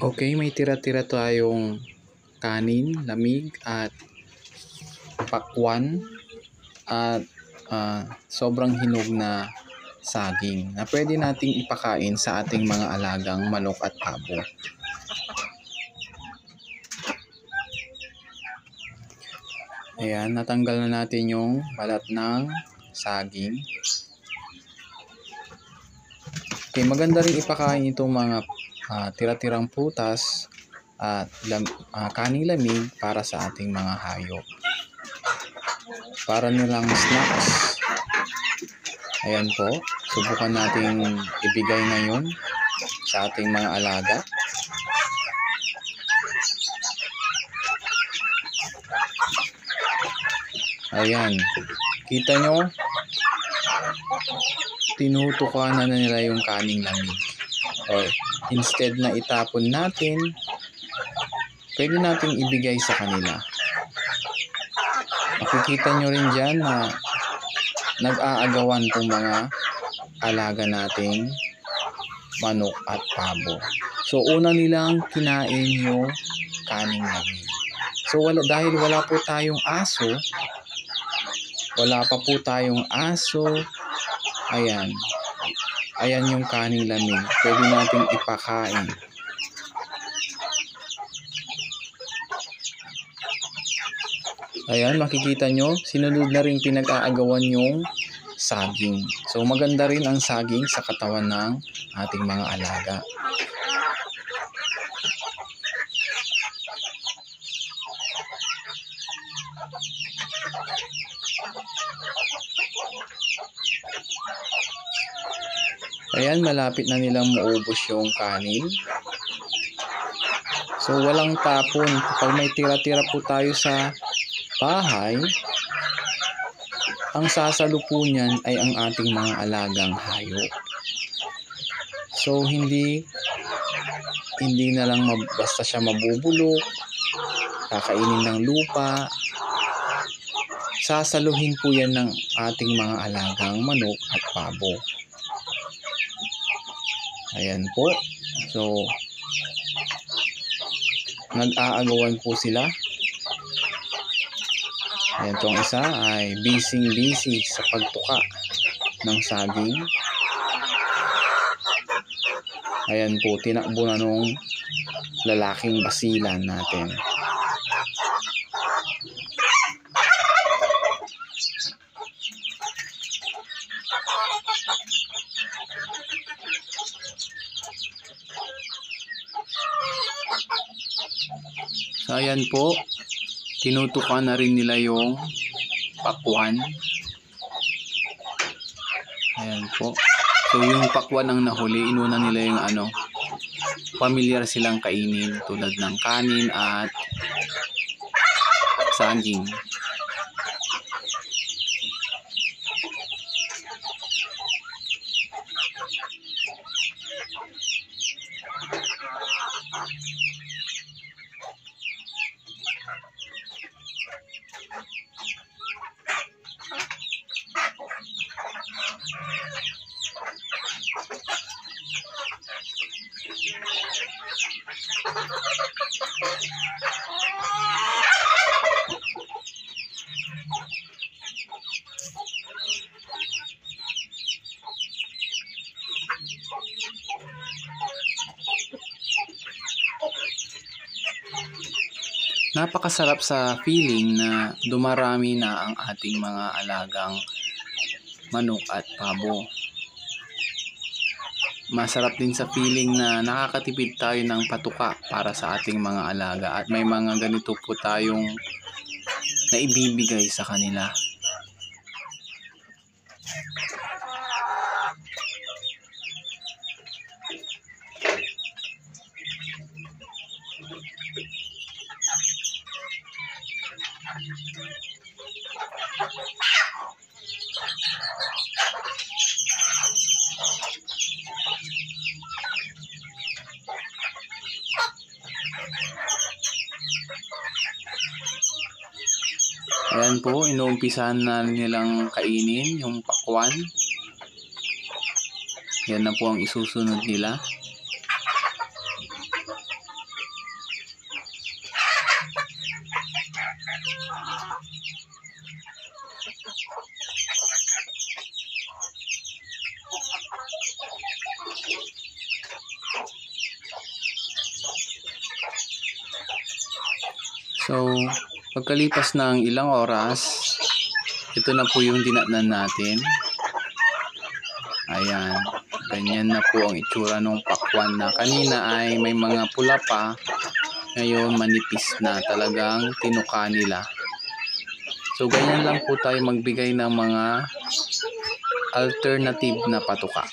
Okay, may tira-tira tayong kanin, lamig at pakwan at ah, sobrang hinog na saging na pwede nating ipakain sa ating mga alagang manok at pabo. Ayan, natanggal na natin yung balat ng saging. Okay, maganda rin ipakain itong mga ah, tira-tirang putas at lam, ah, kaning lamig para sa ating mga hayop. Para nilang snacks. Ayan po, subukan nating ibigay ngayon sa ating mga alaga. Ayan, kita nyo, tinutukan na nila yung kaning lamig. Or instead na itapon natin, pwede nating ibigay sa kanila. Makikita nyo rin dyan na nag-aagawan tong mga alaga nating manok at pabo. So una nilang kinain yung kaning lamig. So wala, dahil wala po tayong aso, wala pa po tayong aso, ayan, ayan yung kaning lamig. Pwede nating ipakain. Ayan, makikita nyo, sinunod na rin pinag-aagawan yung saging. So maganda rin ang saging sa katawan ng ating mga alaga. Ayan, malapit na nilang maubos yung kanin. So walang tapon. Kapag may tira-tira po tayo sa bahay, ang sasalo niyan ay ang ating mga alagang hayop. So hindi hindi na lang basta siya mabubulok, kakainin ng lupa. Sasaluhin po yan ng ating mga alagang manok at pabo. Ayan po. So, nag-aagawan po sila. Ayan ang isa ay busy-busy sa pagtuka ng saging. Ayan po, tinakbo na nung lalaking basilan natin. So ayan po, tinutukan na rin nila yung pakwan. Ayan po. So yung pakwan ang nahuli, inuna nila yung ano, pamilyar silang kainin tulad ng kanin at saging. Napakasarap sa feeling na dumarami na ang ating mga alagang manok at pabo. Masarap din sa feeling na nakakatipid tayo ng patuka para sa ating mga alaga at may mga ganito po tayong naibibigay sa kanila. Ayan po, inuumpisahan na nilang kainin yung pakwan. Yan na po ang isusunod nila. So, pagkalipas ng ilang oras, ito na po yung dinatnan natin. Ayan. Ganyan na po ang itsura ng pakwan na kanina ay may mga pula pa. Ngayon manipis na talagang tinuka nila. So ganyan lang po tayo magbigay ng mga alternative na patuka.